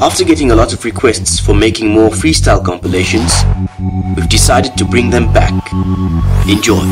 After getting a lot of requests for making more freestyle compilations, we've decided to bring them back. Enjoy.